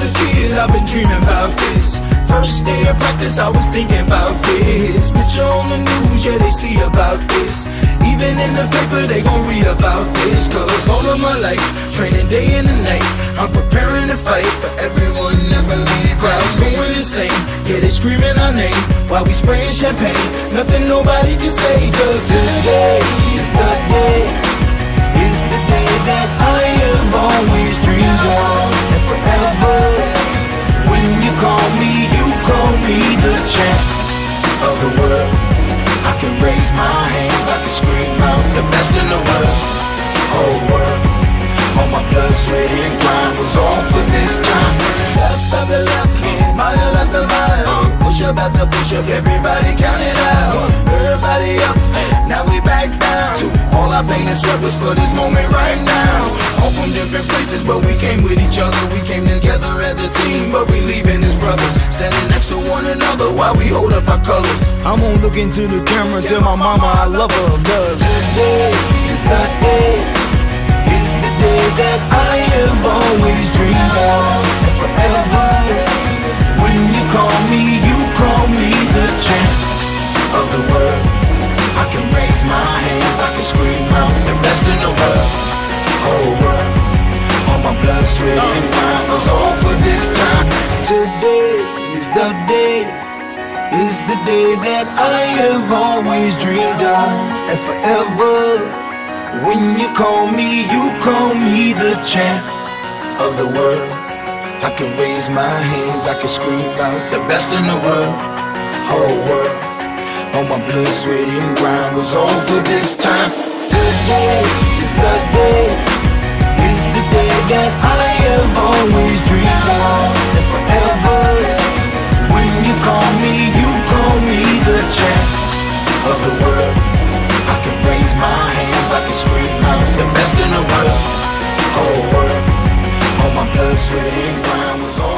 I've been dreaming about this. First day of practice, I was thinking about this. Picture on the news, yeah, they see about this. Even in the paper, they gon' read about this. Cause all of my life, training day and night, I'm preparing to fight for everyone that believe. Crowds going insane, yeah, they screaming our name while we spraying champagne. Nothing nobody can say, cause today is the day, champ of the world. I can raise my hands, I can scream out the best in the world, whole world. All my blood, sweat, and grind was all for this time. Left after left, mile after mile. Push up after push up, everybody count it out. Everybody up, now we back down. Pain and sweat was for this moment right now. All from different places, but we came with each other. We came together as a team, but we leaving as brothers. Standing next to one another while we hold up our colors. I'm gonna look into the camera, tell my mama I love her, cause today is the day is the day that I have always dreamed of all for this time Today is the day is the day that I have always dreamed of And forever when you call me, you call me the champ of the world. I can raise my hands, I can scream out the best in the world, whole world. All my blood, sweat, and grind was all for this time. Whole world. All my blood, sweat, and grind was all.